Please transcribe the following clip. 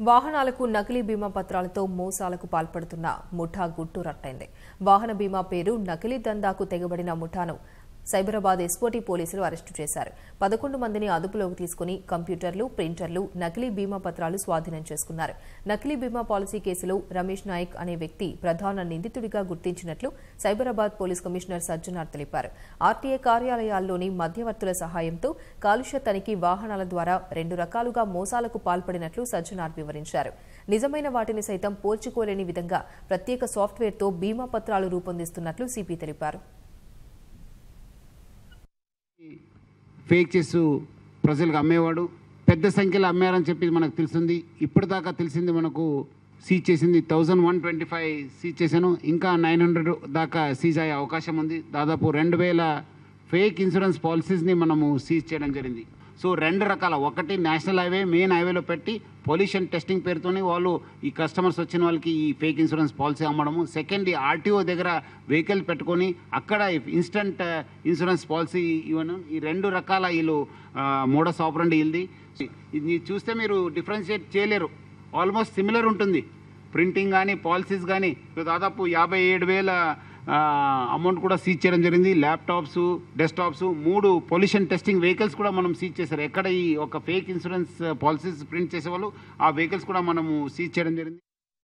వాహనాలకు నకిలీ బీమా పత్రాలతో మోసాలకు పాల్పడుతున్న ముఠా గుట్టు రట్టైంది. వాహన బీమా పేరు నకిలీ దందాకు తెగబడిన ముఠాను సైబరాబాద్ ఎస్పోటి పోలీసులు అరెస్టు చేశారు. పదకొండు మందిని అదుపులోకి తీసుకుని కంప్యూటర్లు ప్రింటర్లు నకిలీ బీమా పత్రాలు స్వాధీనం చేసుకున్నారు. నకిలీ బీమా పాలసీ కేసులో రమేష్ నాయక్ అనే వ్యక్తి ప్రధాన నిందితుడిగా గుర్తించినట్లు సైబరాబాద్ పోలీస్ కమిషనర్ సజ్జనార్ తెలిపారు. ఆర్టీఏ కార్యాలయాల్లోని మధ్యవర్తుల సహాయంతో కాలుష్య తనిఖీ వాహనాల ద్వారా రెండు రకాలుగా మోసాలకు పాల్పడినట్లు సజ్జనార్ వివరించారు. నిజమైన వాటిని సైతం పోల్చుకోలేని విధంగా ప్రత్యేక సాఫ్ట్వేర్తో బీమా పత్రాలు రూపొందిస్తున్నట్లు సిపి తెలిపారు. ఫేక్ చేస్తూ ప్రజలకు అమ్మేవాడు. పెద్ద సంఖ్యలో అమ్మారని చెప్పి మనకు తెలిసింది ఇప్పటిదాకా తెలిసింది మనకు సీజ్ చేసింది thousand one twenty five seize చేశాను. ఇంకా నైన్ హండ్రెడ్ దాకా సీజ్ అయ్యే అవకాశం ఉంది. దాదాపు రెండు వేల ఫేక్ ఇన్సూరెన్స్ పాలసీస్ని మనము సీజ్ చేయడం జరిగింది. సో రెండు రకాల. ఒకటి నేషనల్ హైవే మెయిన్ హైవేలో పెట్టి పొల్యూషన్ టెస్టింగ్ పేరుతోనే వాళ్ళు ఈ కస్టమర్స్ వచ్చిన వాళ్ళకి ఈ ఫేక్ ఇన్సూరెన్స్ పాలసీ అమ్మడము. సెకండ్ ఈ ఆర్టీఓ దగ్గర వెహికల్ పెట్టుకొని అక్కడ ఇన్స్టంట్ ఇన్సూరెన్స్ పాలసీ ఇవ్వను. ఈ రెండు రకాల వీళ్ళు మోడస్ ఆపరండి వీళ్ళది. ఇది చూస్తే మీరు డిఫరెన్షియేట్ చేయలేరు. ఆల్మోస్ట్ సిమిలర్ ఉంటుంది. ప్రింటింగ్ కానీ పాలసీస్ కానీ దాదాపు యాభై ఏడు వేల అమౌంట్ కూడా సీజ్ చేయడం జరిగింది. ల్యాప్టాప్స్ డెస్క్టాప్స్ మూడు పొల్యూషన్ టెస్టింగ్ వెహికల్స్ కూడా మనం సీజ్ చేశారు. ఎక్కడ ఈ ఒక ఫేక్ ఇన్సూరెన్స్ పాలసీస్ ప్రింట్ చేసేవాళ్ళు ఆ వెహికల్స్ కూడా మనము సీజ్ చేయడం జరిగింది.